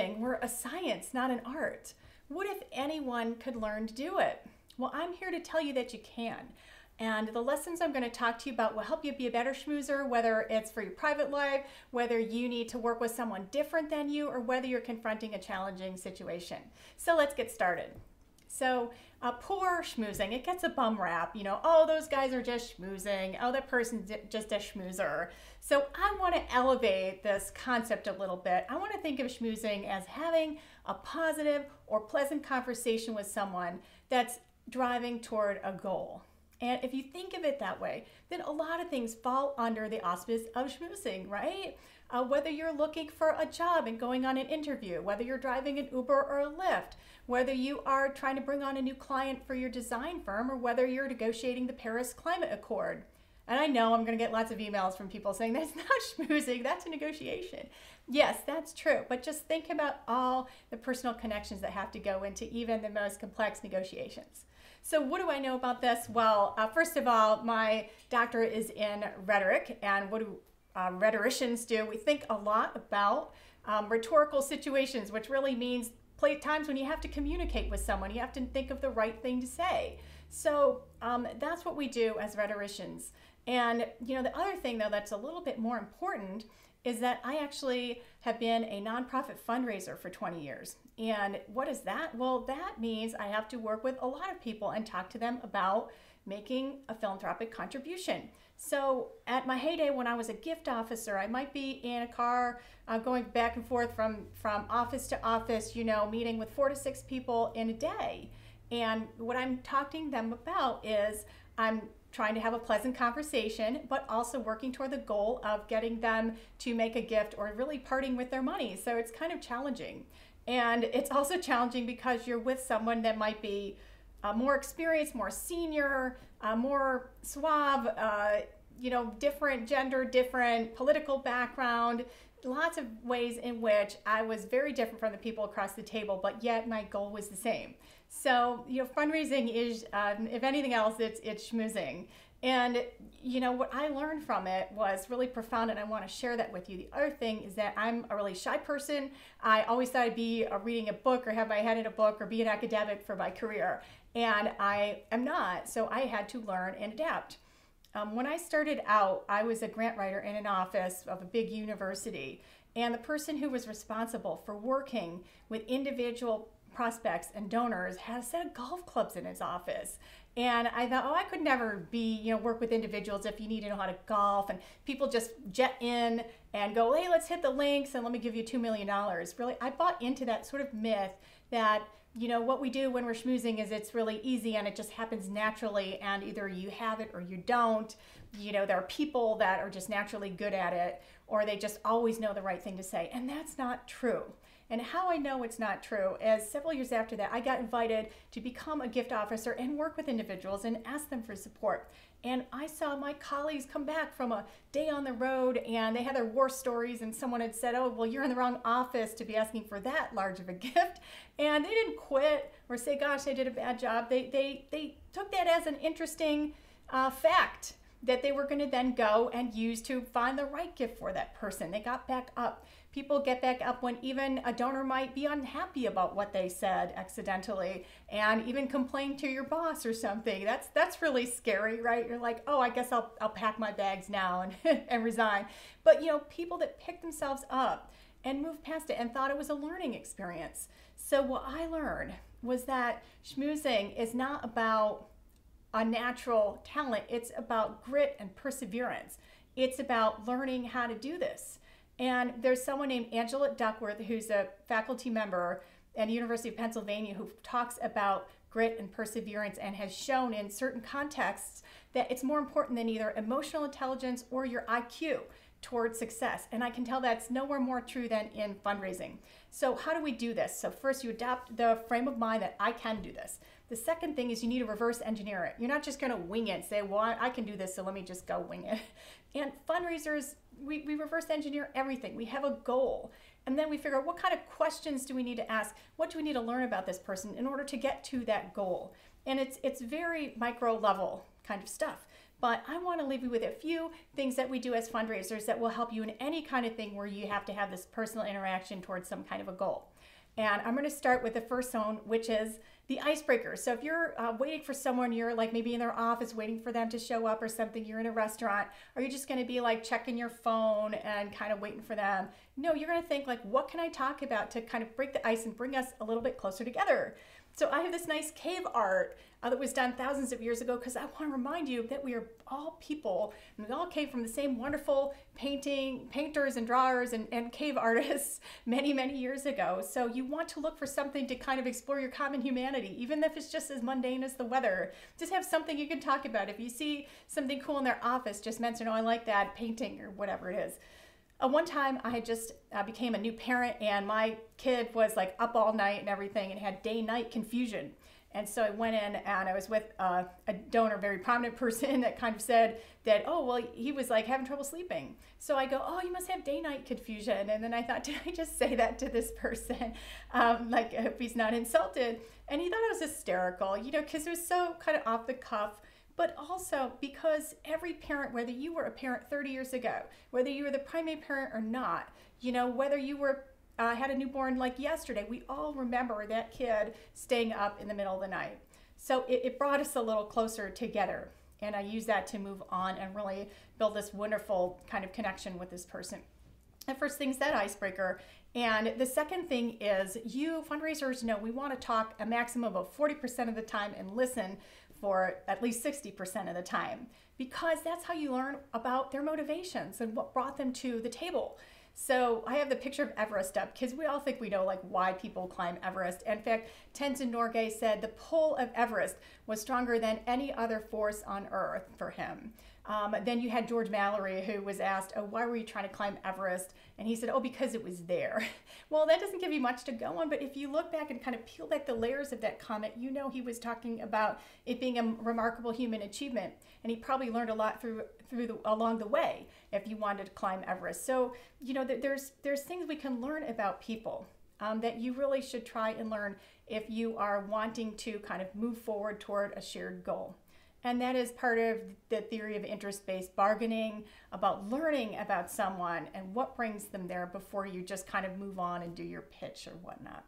schmoozing were a science, not an art? What if anyone could learn to do it? Well, I'm here to tell you that you can. And the lessons I'm going to talk to you about will help you be a better schmoozer, whether it's for your private life, whether you need to work with someone different than you, or whether you're confronting a challenging situation. So let's get started. So, uh, poor schmoozing, it gets a bum rap. You know, oh, those guys are just schmoozing. Oh, that person's just a schmoozer. So, I want to elevate this concept a little bit. I want to think of schmoozing as having a positive or pleasant conversation with someone that's driving toward a goal. And if you think of it that way, then a lot of things fall under the auspice of schmoozing, right? Uh, whether you're looking for a job and going on an interview, whether you're driving an Uber or a Lyft, whether you are trying to bring on a new client for your design firm, or whether you're negotiating the Paris Climate Accord. And I know I'm going to get lots of emails from people saying that's not schmoozing, that's a negotiation. Yes, that's true. But just think about all the personal connections that have to go into even the most complex negotiations. So, what do I know about this? Well, uh, first of all, my doctorate is in rhetoric, and what do uh, rhetoricians do? We think a lot about um, rhetorical situations, which really means play times when you have to communicate with someone, you have to think of the right thing to say. So um, that's what we do as rhetoricians. And you know, the other thing though that's a little bit more important is that I actually have been a nonprofit fundraiser for 20 years. And what is that? Well, that means I have to work with a lot of people and talk to them about making a philanthropic contribution. So, at my heyday when I was a gift officer, I might be in a car uh, going back and forth from, from office to office, you know, meeting with four to six people in a day. And what I'm talking to them about is I'm trying to have a pleasant conversation, but also working toward the goal of getting them to make a gift or really parting with their money. So it's kind of challenging. And it's also challenging because you're with someone that might be uh, more experienced, more senior, uh, more suave, uh, you know, different gender, different political background, lots of ways in which I was very different from the people across the table, but yet my goal was the same. So, you know, fundraising is, um, if anything else, it's, it's schmoozing. And, you know, what I learned from it was really profound, and I want to share that with you. The other thing is that I'm a really shy person. I always thought I'd be uh, reading a book or have my head in a book or be an academic for my career. And I am not. So I had to learn and adapt. Um, when I started out, I was a grant writer in an office of a big university. And the person who was responsible for working with individual prospects and donors had a set of golf clubs in his office. And I thought, oh, I could never be, you know, work with individuals if you need to know how to golf. And people just jet in and go, hey, let's hit the links and let me give you $2 million. Really, I bought into that sort of myth that, you know, what we do when we're schmoozing is it's really easy and it just happens naturally. And either you have it or you don't. You know, there are people that are just naturally good at it or they just always know the right thing to say. And that's not true. And how I know it's not true is several years after that, I got invited to become a gift officer and work with individuals and ask them for support. And I saw my colleagues come back from a day on the road and they had their war stories, and someone had said, Oh, well, you're in the wrong office to be asking for that large of a gift. And they didn't quit or say, Gosh, I did a bad job. They, they, they took that as an interesting uh, fact that they were going to then go and use to find the right gift for that person. They got back up. People get back up when even a donor might be unhappy about what they said accidentally and even complain to your boss or something. That's that's really scary right? You're like oh i guess i'll, I'll pack my bags now and, and resign. But you know people that pick themselves up and moved past it and thought it was a learning experience. So what i learned was that schmoozing is not about a natural talent. It's about grit and perseverance. It's about learning how to do this. And there's someone named Angela Duckworth, who's a faculty member at the University of Pennsylvania, who talks about grit and perseverance and has shown in certain contexts that it's more important than either emotional intelligence or your IQ towards success. And I can tell that's nowhere more true than in fundraising. So, how do we do this? So, first, you adopt the frame of mind that I can do this. The second thing is you need to reverse engineer it. You're not just going to wing it, say, well, I can do this, so let me just go wing it. And fundraisers we, we reverse engineer everything. We have a goal. And then we figure out what kind of questions do we need to ask? What do we need to learn about this person in order to get to that goal? And it's it's very micro level kind of stuff. But I want to leave you with a few things that we do as fundraisers that will help you in any kind of thing where you have to have this personal interaction towards some kind of a goal. And I'm going to start with the first zone, which is the icebreaker. So if you're uh, waiting for someone, you're like maybe in their office waiting for them to show up or something, you're in a restaurant, are you just going to be like checking your phone and kind of waiting for them? No, you're going to think like, what can I talk about to kind of break the ice and bring us a little bit closer together? So I have this nice cave art uh, that was done thousands of years ago because I want to remind you that we are all people and we all came from the same wonderful painting painters and drawers and, and cave artists many many years ago. So you want to look for something to kind of explore your common humanity even if it's just as mundane as the weather. Just have something you can talk about. If you see something cool in their office just mention oh i like that painting or whatever it is uh, one time I had just uh, became a new parent and my kid was like up all night and everything and had day night confusion. And so I went in and I was with uh, a donor, very prominent person that kind of said that, oh, well, he was like having trouble sleeping. So I go, oh, you must have day night confusion. And then I thought, did I just say that to this person? Um, like, I hope he's not insulted. And he thought it was hysterical, you know, because it was so kind of off the cuff but also because every parent, whether you were a parent 30 years ago, whether you were the primary parent or not, you know, whether you were uh, had a newborn like yesterday, we all remember that kid staying up in the middle of the night. So it, it brought us a little closer together. And I use that to move on and really build this wonderful kind of connection with this person. The first thing's that icebreaker. And the second thing is you fundraisers know we want to talk a maximum of 40% of the time and listen for at least 60% of the time because that's how you learn about their motivations and what brought them to the table. So I have the picture of Everest up because we all think we know like why people climb Everest. In fact, Tenzing Norgay said the pull of Everest was stronger than any other force on earth for him. Um, then you had George Mallory, who was asked, Oh, why were you trying to climb Everest? And he said, Oh, because it was there. well, that doesn't give you much to go on, but if you look back and kind of peel back the layers of that comment, you know he was talking about it being a remarkable human achievement. And he probably learned a lot through through the, along the way if you wanted to climb Everest. So, you know, there's there's things we can learn about people um, that you really should try and learn if you are wanting to kind of move forward toward a shared goal. And that is part of the theory of interest based bargaining about learning about someone and what brings them there before you just kind of move on and do your pitch or whatnot.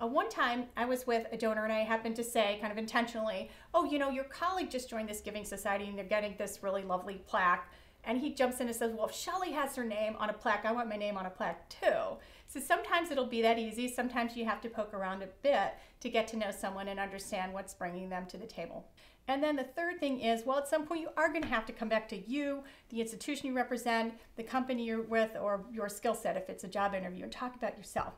Uh, one time I was with a donor and I happened to say, kind of intentionally, Oh, you know, your colleague just joined this Giving Society and they're getting this really lovely plaque. And he jumps in and says, Well, if Shelly has her name on a plaque, I want my name on a plaque too. So sometimes it'll be that easy. Sometimes you have to poke around a bit to get to know someone and understand what's bringing them to the table. And then the third thing is, well, at some point you are going to have to come back to you, the institution you represent, the company you're with, or your skill set if it's a job interview, and talk about yourself.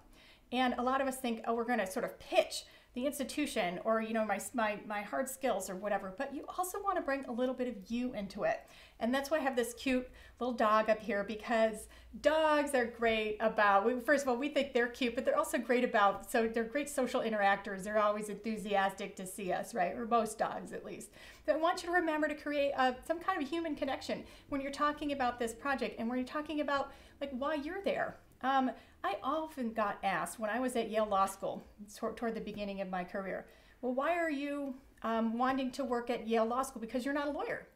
And a lot of us think, oh, we're going to sort of pitch the institution or you know my, my my hard skills or whatever but you also want to bring a little bit of you into it. And that's why i have this cute little dog up here because dogs are great about first of all we think they're cute but they're also great about so they're great social interactors. They're always enthusiastic to see us right? Or most dogs at least. But i want you to remember to create a, some kind of human connection when you're talking about this project and when you're talking about like why you're there um, I often got asked when I was at Yale Law School, toward, toward the beginning of my career, well, why are you um, wanting to work at Yale Law School? Because you're not a lawyer.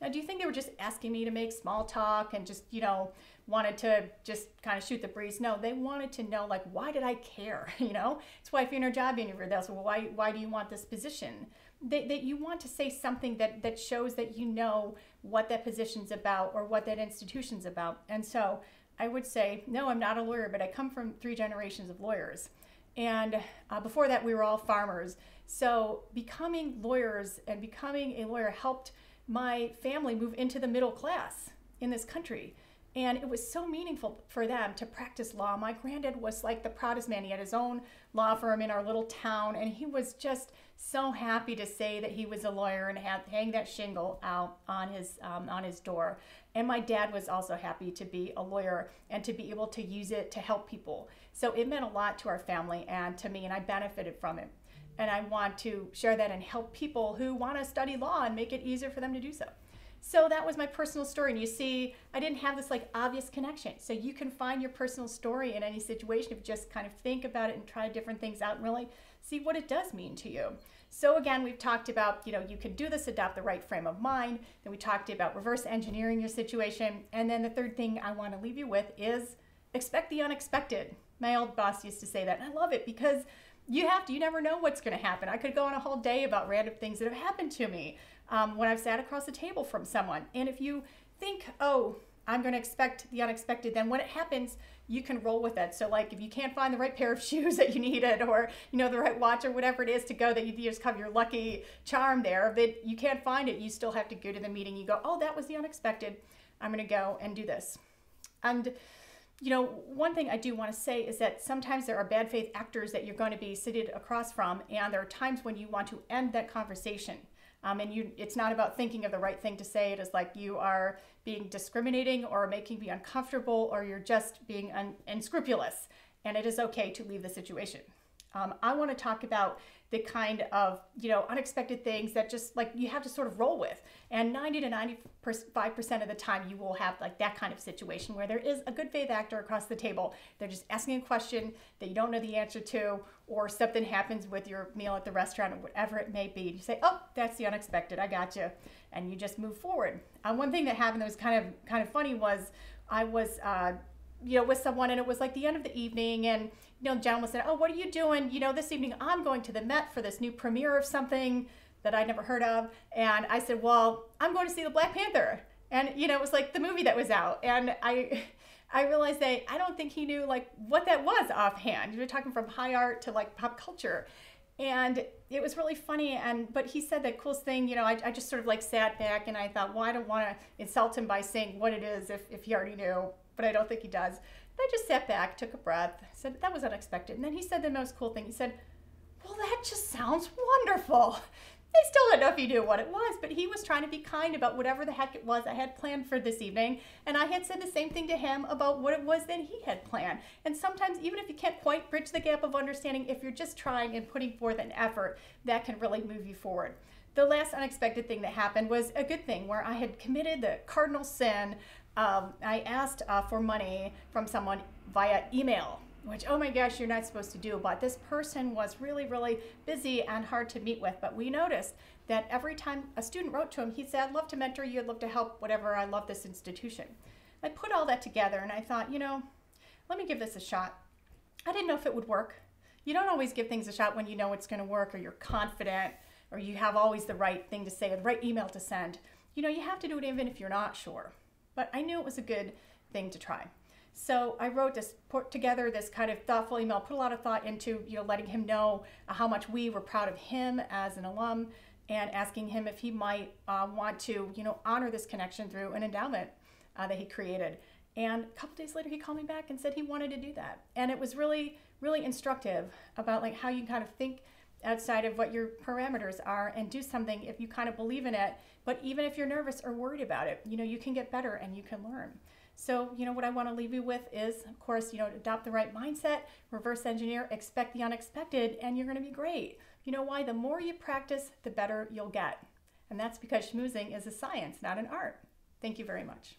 Now, do you think they were just asking me to make small talk and just, you know, wanted to just kind of shoot the breeze? No, they wanted to know, like, why did I care? You know, it's why if you're in a job interview, say, well, why, why do you want this position? That, that you want to say something that, that shows that you know what that position's about or what that institution's about. And so I would say, no, I'm not a lawyer, but I come from three generations of lawyers. And uh, before that, we were all farmers. So becoming lawyers and becoming a lawyer helped my family move into the middle class in this country. And it was so meaningful for them to practice law. My granddad was like the proudest man. He had his own law firm in our little town, and he was just so happy to say that he was a lawyer and have, hang that shingle out on his um, on his door. And my dad was also happy to be a lawyer and to be able to use it to help people. So it meant a lot to our family and to me, and I benefited from it. And I want to share that and help people who want to study law and make it easier for them to do so. So that was my personal story. And you see, I didn't have this like obvious connection. So you can find your personal story in any situation if you just kind of think about it and try different things out and really see what it does mean to you. So again, we've talked about, you know, you can do this, adopt the right frame of mind. Then we talked about reverse engineering your situation. And then the third thing I want to leave you with is expect the unexpected. My old boss used to say that, and I love it because you have to, you never know what's going to happen. I could go on a whole day about random things that have happened to me um, when I've sat across the table from someone. And if you think, oh, I'm going to expect the unexpected, then when it happens, you can roll with it. So, like if you can't find the right pair of shoes that you needed, or you know the right watch or whatever it is to go, that you just have your lucky charm there. That you can't find it, you still have to go to the meeting. You go, oh, that was the unexpected. I'm going to go and do this. And you know, one thing I do want to say is that sometimes there are bad faith actors that you're going to be seated across from, and there are times when you want to end that conversation. Um, and you, it's not about thinking of the right thing to say. It is like you are being discriminating or making me uncomfortable, or you're just being un- unscrupulous. And it is okay to leave the situation. Um, I want to talk about the kind of you know unexpected things that just like you have to sort of roll with. And 90 to 95% of the time you will have like that kind of situation where there is a good faith actor across the table. They're just asking a question that you don't know the answer to or something happens with your meal at the restaurant or whatever it may be and you say oh that's the unexpected. I got you and you just move forward. Uh, one thing that happened that was kind of kind of funny was i was uh, you know with someone and it was like the end of the evening and you know, the gentleman said, "Oh, what are you doing? You know, this evening I'm going to the Met for this new premiere of something that I'd never heard of." And I said, "Well, I'm going to see the Black Panther." And you know, it was like the movie that was out, and I. I realized that I don't think he knew like what that was offhand. You're talking from high art to like pop culture, and it was really funny. And but he said the coolest thing, you know, I, I just sort of like sat back and I thought, well, I don't want to insult him by saying what it is if if he already knew, but I don't think he does. I just sat back, took a breath, said, That was unexpected. And then he said the most cool thing. He said, Well, that just sounds wonderful. I still don't know if he knew what it was, but he was trying to be kind about whatever the heck it was I had planned for this evening. And I had said the same thing to him about what it was that he had planned. And sometimes, even if you can't quite bridge the gap of understanding, if you're just trying and putting forth an effort, that can really move you forward. The last unexpected thing that happened was a good thing where I had committed the cardinal sin um, I asked uh, for money from someone via email, which, oh my gosh, you're not supposed to do. But this person was really, really busy and hard to meet with. But we noticed that every time a student wrote to him, he said, I'd love to mentor you, I'd love to help, whatever, I love this institution. I put all that together and I thought, you know, let me give this a shot. I didn't know if it would work. You don't always give things a shot when you know it's going to work or you're confident or you have always the right thing to say or the right email to send. You know, you have to do it even if you're not sure but I knew it was a good thing to try. So I wrote this, put together this kind of thoughtful email, put a lot of thought into, you know, letting him know uh, how much we were proud of him as an alum and asking him if he might uh, want to, you know, honor this connection through an endowment uh, that he created. And a couple days later, he called me back and said he wanted to do that. And it was really, really instructive about like how you kind of think outside of what your parameters are and do something if you kind of believe in it. But even if you're nervous or worried about it, you know, you can get better and you can learn. So, you know, what I want to leave you with is, of course, you know, adopt the right mindset, reverse engineer, expect the unexpected, and you're going to be great. You know why? The more you practice, the better you'll get. And that's because schmoozing is a science, not an art. Thank you very much.